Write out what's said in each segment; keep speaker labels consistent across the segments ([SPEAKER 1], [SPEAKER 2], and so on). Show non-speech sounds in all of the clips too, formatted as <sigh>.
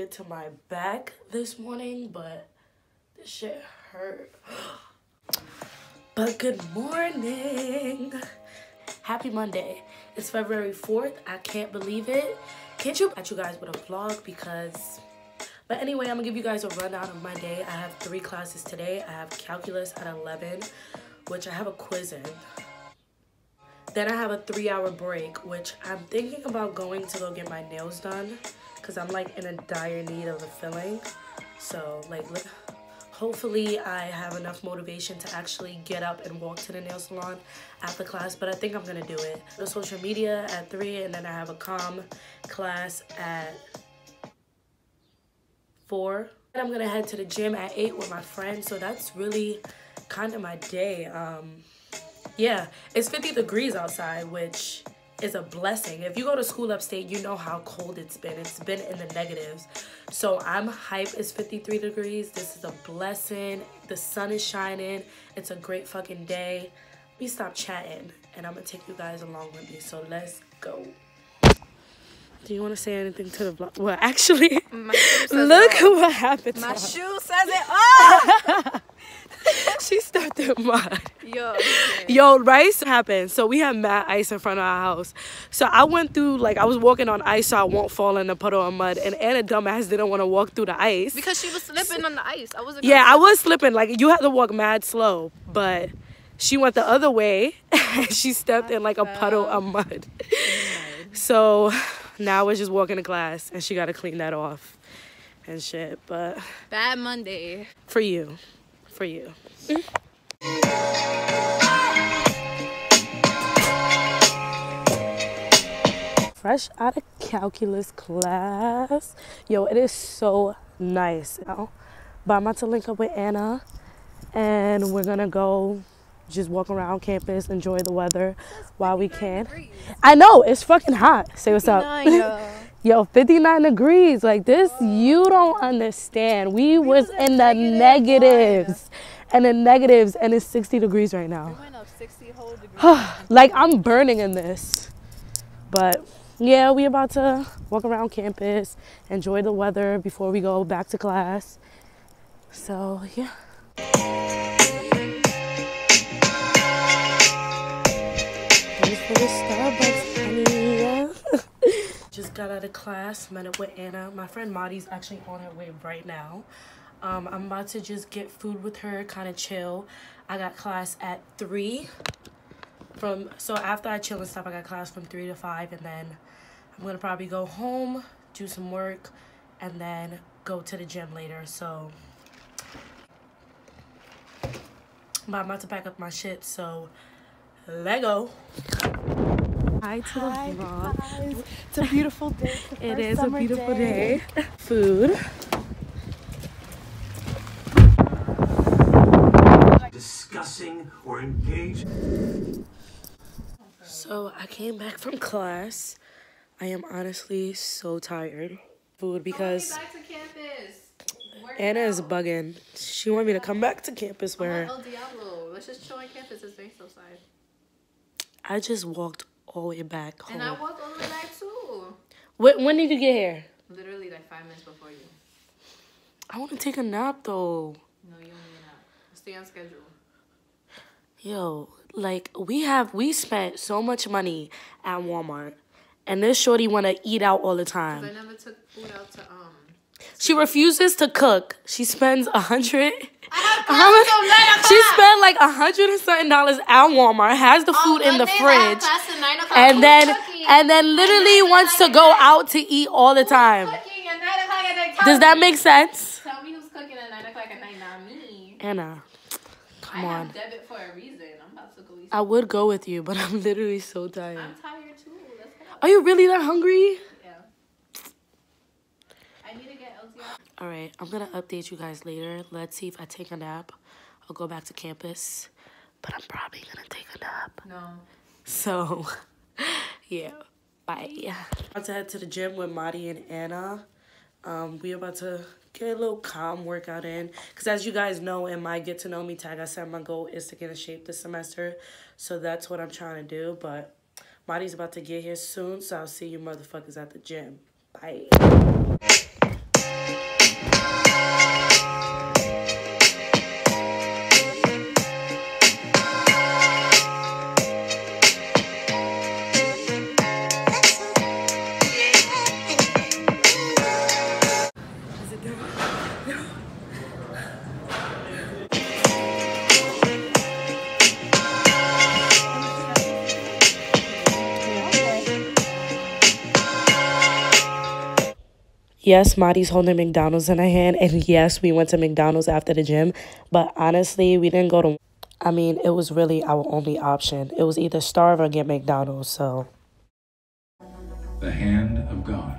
[SPEAKER 1] did to my back this morning, but this shit hurt. <gasps> But good morning. Happy Monday. It's February 4th. I can't believe it. Can't you at you guys with a vlog because but anyway, I'm gonna give you guys a rundown of my day. I have three classes today. I have calculus at 11, which I have a quiz in. Then I have a three hour break, which I'm thinking about going to go get my nails done because I'm like in a dire need of a filling. So like, hopefully I have enough motivation to actually get up and walk to the nail salon after class, but I think I'm gonna do it. The social media at three and then I have a com class at four. And I'm gonna head to the gym at eight with my friend. So that's really kind of my day. Um, yeah, it's 50 degrees outside, which is a blessing. If you go to school upstate, you know how cold it's been. It's been in the negatives. So I'm hype. It's 53 degrees. This is a blessing. The sun is shining. It's a great fucking day. We stop chatting and I'm gonna take you guys along with me. So let's go. Do you want to say anything to the vlog? Well, actually, look what happened.
[SPEAKER 2] My shoe says <laughs> it all. <laughs> <laughs>
[SPEAKER 1] she stepped in <laughs> mud.
[SPEAKER 2] Yo,
[SPEAKER 1] Yo, rice happened. So we had mad ice in front of our house. So I went through, like, I was walking on ice so I won't fall in a puddle of mud. And Anna, dumbass, didn't want to walk through the ice.
[SPEAKER 2] because she was slipping on the ice. I wasn't.
[SPEAKER 1] Yeah, I was slipping. Like, you had to walk mad slow. But she went the other way. <laughs> and she stepped in, like, a puddle of mud. So now we're just walking to class. And she got to clean that off and shit. But
[SPEAKER 2] Bad Monday.
[SPEAKER 1] for you. For you. Fresh out of calculus class. Yo, it is so nice. Now. But I'm about to link up with Anna and we're gonna go just walk around campus, enjoy the weather while we can. I know, it's fucking hot. Say what's up. <laughs> Yo, 59 degrees. Like this, you don't understand. We was in the negatives. And the negatives and it's 60 degrees right now.
[SPEAKER 2] Went up 60 whole degrees. <sighs>
[SPEAKER 1] like I'm burning in this. But yeah, we about to walk around campus, enjoy the weather before we go back to class. So yeah. Just got out of class, met up with Anna. My friend Mari's actually on her way right now. Um, I'm about to just get food with her, kind of chill. I got class at 3 from so after I chill and stuff, I got class from three to five, and then I'm gonna probably go home, do some work, and then go to the gym later. So, but I'm about to pack up my shit. So, let go. Hi to the vlog.
[SPEAKER 3] It's a beautiful day. <laughs>
[SPEAKER 1] It is a beautiful day. <laughs> Food.
[SPEAKER 4] discussing or engage.
[SPEAKER 1] So I came back from class. I am honestly so tired. Food because
[SPEAKER 2] Back to campus.
[SPEAKER 1] Anna is bugging. She want me to come back to campus where
[SPEAKER 2] El Diablo. Let's just chill on campus. It's nice outside.
[SPEAKER 1] I just walked all the way back home.
[SPEAKER 2] And I walked all the way back too.
[SPEAKER 1] When, when did you get here?
[SPEAKER 2] Literally like five minutes before you.
[SPEAKER 1] I want to take a nap though.
[SPEAKER 2] No, you don't need that. Stay on schedule.
[SPEAKER 1] Yo, like we have we spent so much money at Walmart, and this shorty want to eat out all the time.
[SPEAKER 2] I never took food out to um.
[SPEAKER 1] She refuses to cook. She spends a hundred.
[SPEAKER 2] I have
[SPEAKER 1] How much?
[SPEAKER 2] till nine o'clock.
[SPEAKER 1] She spent like a hundred and something dollars at Walmart. Has the food in the fridge,
[SPEAKER 2] class at 9 o'clock.
[SPEAKER 1] and then and then literally
[SPEAKER 2] nine
[SPEAKER 1] wants to go out to eat all the time.
[SPEAKER 2] Cooking at 9 o'clock at night.
[SPEAKER 1] Does that make sense?
[SPEAKER 2] Tell me who's cooking at 9 o'clock at night, not me.
[SPEAKER 1] Anna, come
[SPEAKER 2] I
[SPEAKER 1] on.
[SPEAKER 2] have debit for a reason. I'm about to go eat.
[SPEAKER 1] I would go with you, but I'm literally so tired.
[SPEAKER 2] I'm tired too.
[SPEAKER 1] Are you really that hungry?
[SPEAKER 2] Yeah. I need to get
[SPEAKER 1] All right, I'm gonna update you guys later. Let's see if I take a nap. I'll go back to campus, but I'm probably gonna take a nap.
[SPEAKER 2] No.
[SPEAKER 1] So, <laughs> yeah, bye. About to head to the gym with Madi and Anna. Um, we about to get a little calm workout in. Because as you guys know, in my Get to Know Me tag, I said my goal is to get in shape this semester. So that's what I'm trying to do. But Marty's about to get here soon, so I'll see you motherfuckers at the gym. Bye. Yes, Marty's holding McDonald's in her hand, and yes, we went to McDonald's after the gym. But honestly, we didn't go to. I mean, it was really our only option. It was either starve or get McDonald's. So.
[SPEAKER 3] The hand of God.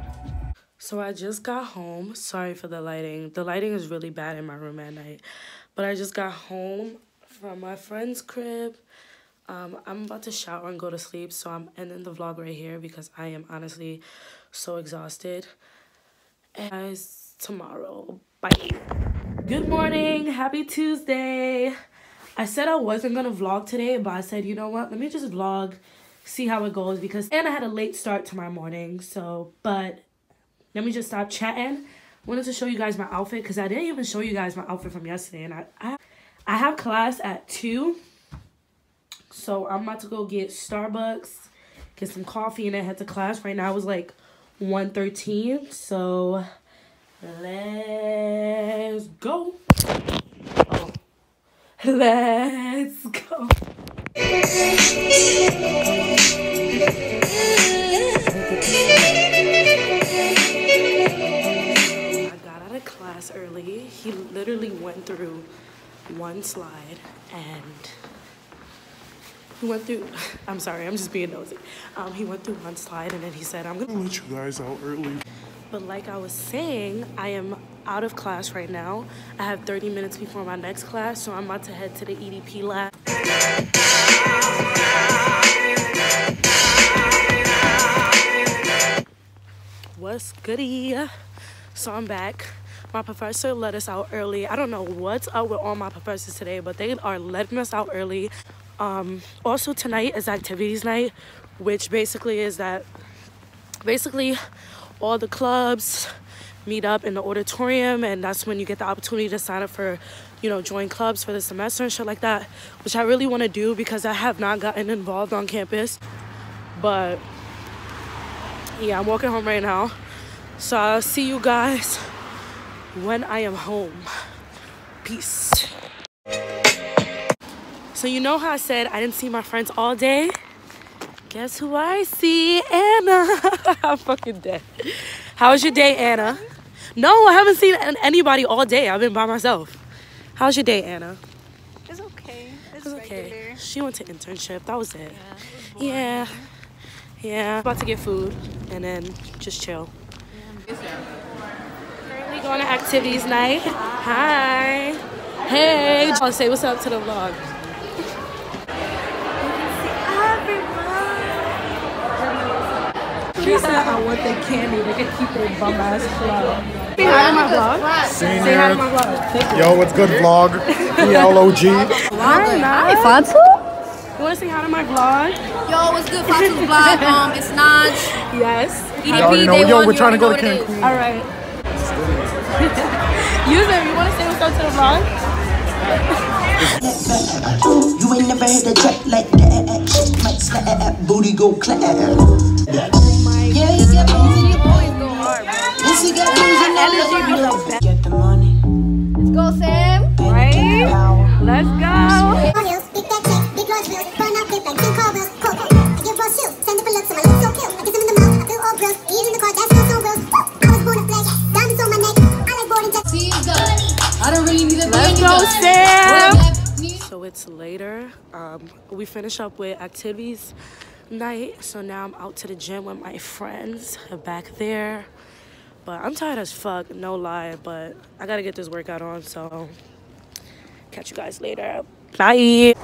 [SPEAKER 1] So I just got home. Sorry for the lighting. The lighting is really bad in my room at night. But I just got home from my friend's crib. Um, I'm about to shower and go to sleep. So I'm ending the vlog right here because I am honestly so exhausted. Guys, tomorrow. Bye. Good morning. Happy Tuesday. I said I wasn't going to vlog today, but I said, you know what? Let me just vlog, see how it goes because and I had a late start to my morning. So, but let me just stop chatting. Wanted to show you guys my outfit because I didn't even show you guys my outfit from yesterday. And I, I, I have class at 2. So I'm about to go get Starbucks, get some coffee, and then head to class. Right now I was like 1.13. So let's go. Oh. Let's go. I got out of class early. He literally went through one slide and he went through <laughs> I'm sorry, I'm just being nosy. Um, he went through one slide and then he said, I'm gonna
[SPEAKER 5] let you guys out early.
[SPEAKER 1] but like I was saying, I am out of class right now. I have 30 minutes before my next class, so I'm about to head to the EDP lab. What's goody? So I'm back. My professor let us out early. I don't know what's up with all my professors today, but they are letting us out early. Um, also tonight is activities night, which basically is that basically all the clubs meet up in the auditorium and that's when you get the opportunity to sign up for you know join clubs for the semester and shit like that which i really want to do because i have not gotten involved on campus. But yeah i'm walking home right now. So i'll see you guys when i am home. Peace so you know how i said i didn't see my friends all day Guess who I see? Anna. <laughs> I'm fucking dead. How was your day, Anna? No, I haven't seen anybody all day. I've been by myself. How's your day, Anna?
[SPEAKER 2] It's okay. It's
[SPEAKER 1] It's okay.
[SPEAKER 2] regular.
[SPEAKER 1] She went to internship. That was it. Yeah. Yeah. About to get food and then just chill. Currently going to activities night. Hi. Hey. I'll say what's up to the vlog. She said I want the candy. They can keep their bum ass club. Say hi to my vlog. Say hi to my vlog.
[SPEAKER 5] Yo, what's good, vlog? ELOG.
[SPEAKER 1] Hi,
[SPEAKER 6] Hi, Fatou.
[SPEAKER 1] You want to say hi to my vlog?
[SPEAKER 6] Yo, what's good, Fatou's vlog? Um, it's Naj.
[SPEAKER 1] Yes.
[SPEAKER 6] EDP,
[SPEAKER 5] I already know.
[SPEAKER 6] day
[SPEAKER 5] Yo,
[SPEAKER 6] one,
[SPEAKER 5] we're trying to go to
[SPEAKER 6] know what it is.
[SPEAKER 5] Cancun.
[SPEAKER 1] All right. User, <laughs> you want to say what's up to the vlog?
[SPEAKER 7] You ain't never had a track like that. Shit might slap, booty go clap.
[SPEAKER 6] I don't really need a
[SPEAKER 1] Let's
[SPEAKER 6] thing.
[SPEAKER 1] go, Sam.
[SPEAKER 6] Sam.
[SPEAKER 1] So it's later. Um, we finish up with activities night. So now I'm out to the gym with my friends back there. But I'm tired as fuck, no lie. But I gotta get this workout on. So catch you guys later. Bye.